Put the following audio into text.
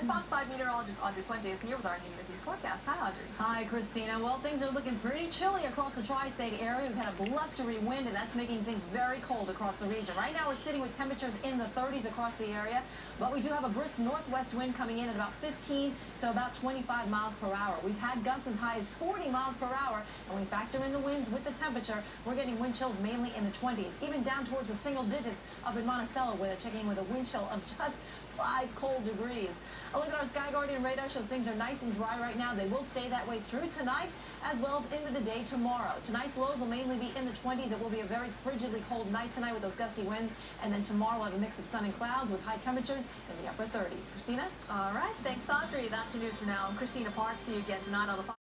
And Fox 5 meteorologist Audrey Puente is here with our New Year's Eve forecast. Hi, Audrey. Hi, Christina. Well, things are looking pretty chilly across the tri-state area. We've had a blustery wind, and that's making things very cold across the region. Right now, we're sitting with temperatures in the 30s across the area, but we do have a brisk northwest wind coming in at about 15 to about 25 miles per hour. We've had gusts as high as 40 miles per hour, and we factor in the winds with the temperature, we're getting wind chills mainly in the 20s, even down towards the single digits up in Monticello, where they're checking with a wind chill of just 5 cold degrees. A look at our Sky Guardian radar shows things are nice and dry right now. They will stay that way through tonight as well as into the day tomorrow. Tonight's lows will mainly be in the 20s. It will be a very frigidly cold night tonight with those gusty winds. And then tomorrow we'll have a mix of sun and clouds with high temperatures in the upper 30s. Christina? All right. Thanks, Audrey. That's your news for now. I'm Christina Parks. See you again tonight on the